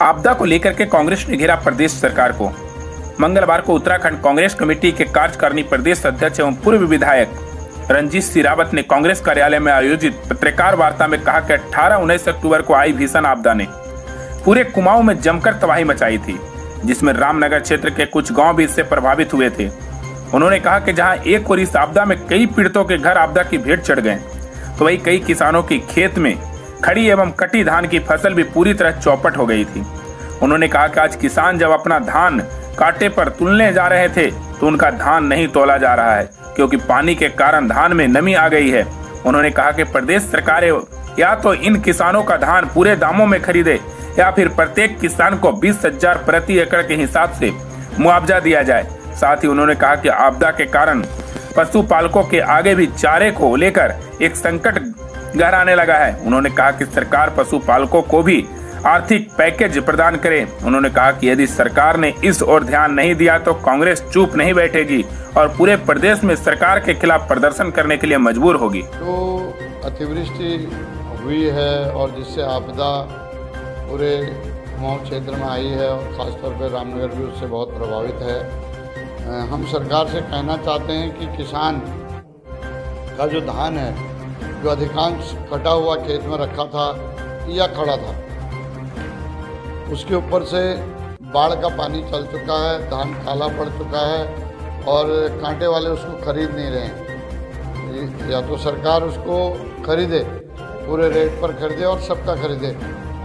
आपदा को लेकर के कांग्रेस ने घेरा प्रदेश सरकार को। मंगलवार को उत्तराखंड कांग्रेस कमेटी के कार्यकारिणी प्रदेश अध्यक्ष एवं पूर्व विधायक रंजीत सिंह रावत ने कांग्रेस कार्यालय में आयोजित पत्रकार वार्ता में कहा कि 18 उन्नीस अक्टूबर को आई भीषण आपदा ने पूरे कुमाऊं में जमकर तबाही मचाई थी, जिसमें रामनगर क्षेत्र के कुछ गाँव भी इससे प्रभावित हुए थे। उन्होंने कहा कि जहाँ एक और इस आपदा में कई पीड़ितों के घर आपदा की भेंट चढ़ गए तो वही कई किसानों की खेत में खड़ी एवं कटी धान की फ़सल भी पूरी तरह चौपट हो गई थी। उन्होंने कहा कि आज किसान जब अपना धान कांटे पर तुलने जा रहे थे तो उनका धान नहीं तोला जा रहा है, क्योंकि पानी के कारण धान में नमी आ गई है। उन्होंने कहा कि प्रदेश सरकार या तो इन किसानों का धान पूरे दामों में खरीदे, या फिर प्रत्येक किसान को बीस हज़ार प्रति एकड़ के हिसाब से मुआवजा दिया जाए। साथ ही उन्होंने कहा कि आपदा के कारण पशुपालकों के आगे भी चारे को लेकर एक संकट गहराने लगा है। उन्होंने कहा कि सरकार पशुपालकों को भी आर्थिक पैकेज प्रदान करे। उन्होंने कहा कि यदि सरकार ने इस ओर ध्यान नहीं दिया तो कांग्रेस चुप नहीं बैठेगी और पूरे प्रदेश में सरकार के खिलाफ प्रदर्शन करने के लिए मजबूर होगी। तो अतिवृष्टि हुई है और जिससे आपदा पूरे कुमाऊँ क्षेत्र में आई है और ख़ासतौर पर रामनगर भी उससे बहुत प्रभावित है। हम सरकार से कहना चाहते हैं कि किसान का जो धान है जो अधिकांश कटा हुआ खेत में रखा था या खड़ा था। उसके ऊपर से बाढ़ का पानी चल चुका है, धान काला पड़ चुका है और कांटे वाले उसको खरीद नहीं रहे या तो सरकार उसको खरीदे, पूरे रेट पर खरीदे और सबका खरीदे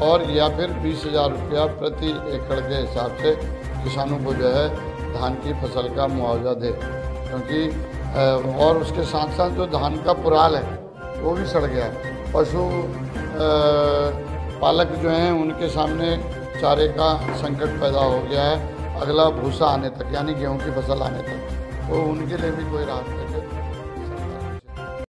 और या फिर बीस हज़ार रुपया प्रति एकड़ के हिसाब से किसानों को जो है धान की फ़सल का मुआवजा दे। क्योंकि और उसके साथ साथ जो धान का पुराल है वो भी सड़ गया। पशु पालक जो हैं, उनके सामने चारे का संकट पैदा हो गया है। अगला भूसा आने तक, यानी गेहूँ की फ़सल आने तक। तो उनके लिए भी कोई राहत पैकेज